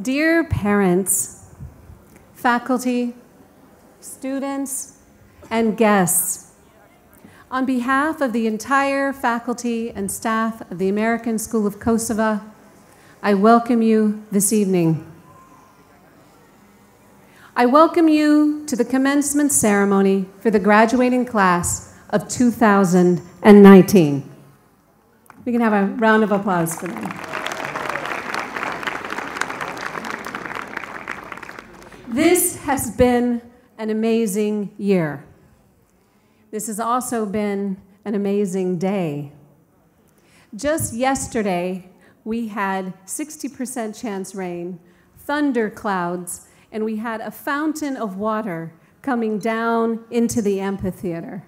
Dear parents, faculty, students, and guests, on behalf of the entire faculty and staff of the American School of Kosovo, I welcome you this evening. I welcome you to the commencement ceremony for the graduating class of 2019. We can have a round of applause for them. This has been an amazing year. This has also been an amazing day. Just yesterday, we had 60% chance rain, thunder clouds, and we had a fountain of water coming down into the amphitheater.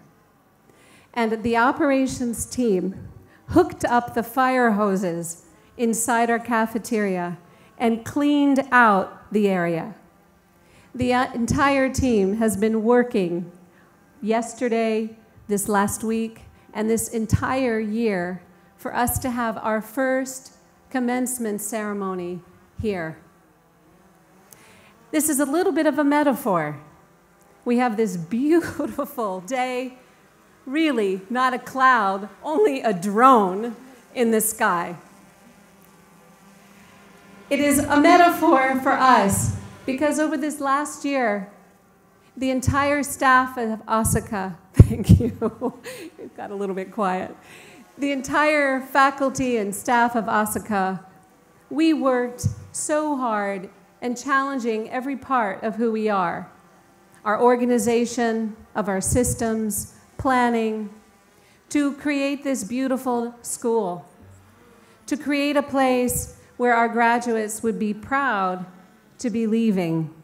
And the operations team hooked up the fire hoses inside our cafeteria and cleaned out the area. The uh, entire team has been working yesterday, this last week, and this entire year for us to have our first commencement ceremony here. This is a little bit of a metaphor. We have this beautiful day, really not a cloud, only a drone in the sky. It is a metaphor for us because over this last year, the entire staff of ASACA, thank you, it got a little bit quiet. The entire faculty and staff of ASACA, we worked so hard and challenging every part of who we are our organization, of our systems, planning, to create this beautiful school, to create a place where our graduates would be proud to be leaving.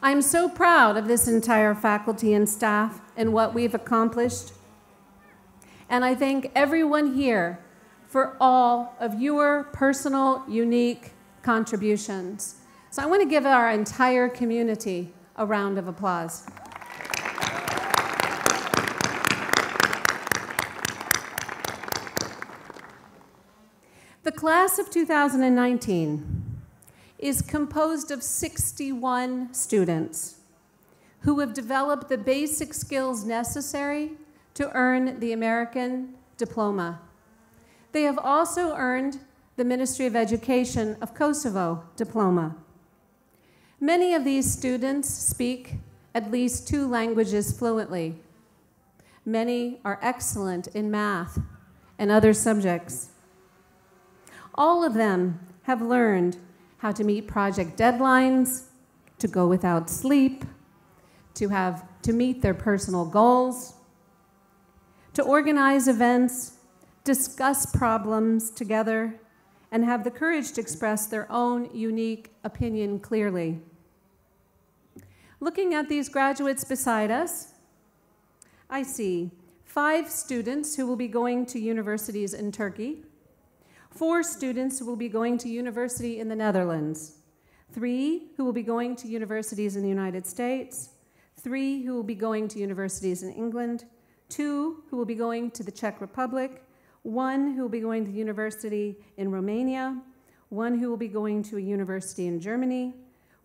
I'm so proud of this entire faculty and staff and what we've accomplished. And I thank everyone here for all of your personal, unique contributions. So I want to give our entire community a round of applause. The class of 2019 is composed of 61 students who have developed the basic skills necessary to earn the American diploma. They have also earned the Ministry of Education of Kosovo diploma. Many of these students speak at least two languages fluently. Many are excellent in math and other subjects. All of them have learned how to meet project deadlines, to go without sleep, to have to meet their personal goals, to organize events, discuss problems together, and have the courage to express their own unique opinion clearly. Looking at these graduates beside us, I see five students who will be going to universities in Turkey, four students who will be going to university in the Netherlands, three who will be going to universities in the United States, three who will be going to universities in England, two who will be going to the Czech Republic, one who will be going to university in Romania, one who will be going to a university in Germany,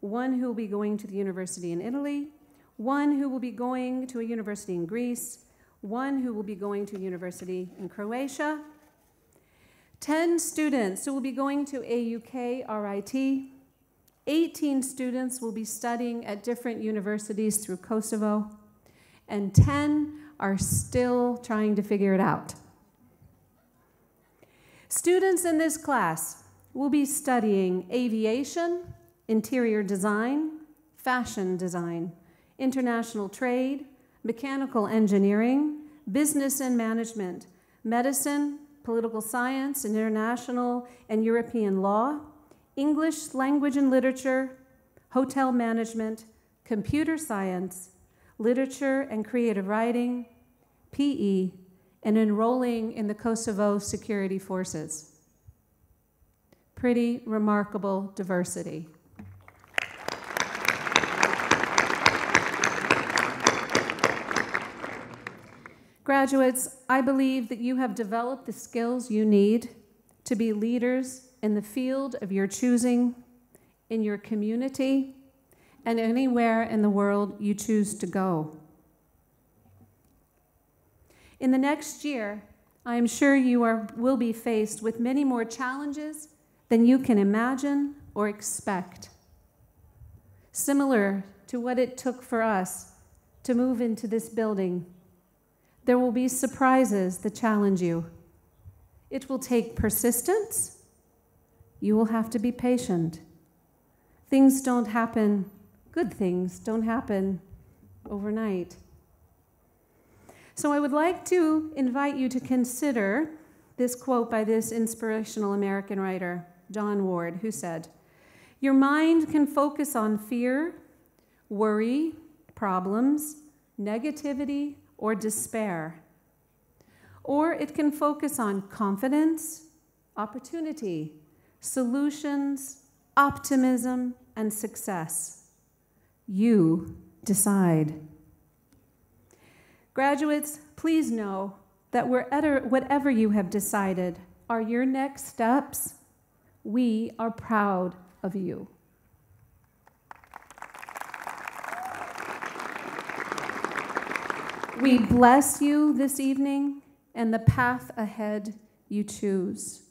one who will be going to the university in Italy, one who will be going to a university in Greece, one who will be going to a university in Croatia, 10 students who will be going to AUK RIT, 18 students will be studying at different universities through Kosovo, and 10 are still trying to figure it out. Students in this class will be studying aviation, interior design, fashion design, international trade, mechanical engineering, business and management, medicine, political science and international and European law, English language and literature, hotel management, computer science, literature and creative writing, PE, and enrolling in the Kosovo Security Forces. Pretty remarkable diversity. Graduates, I believe that you have developed the skills you need to be leaders in the field of your choosing, in your community, and anywhere in the world you choose to go. In the next year, I am sure you are, will be faced with many more challenges than you can imagine or expect. Similar to what it took for us to move into this building, there will be surprises that challenge you. It will take persistence. You will have to be patient. Things don't happen, good things don't happen overnight. So I would like to invite you to consider this quote by this inspirational American writer, John Ward, who said, Your mind can focus on fear, worry, problems, negativity, or despair. Or it can focus on confidence, opportunity, solutions, optimism, and success. You decide. Graduates, please know that whatever you have decided are your next steps, we are proud of you. We bless you this evening and the path ahead you choose.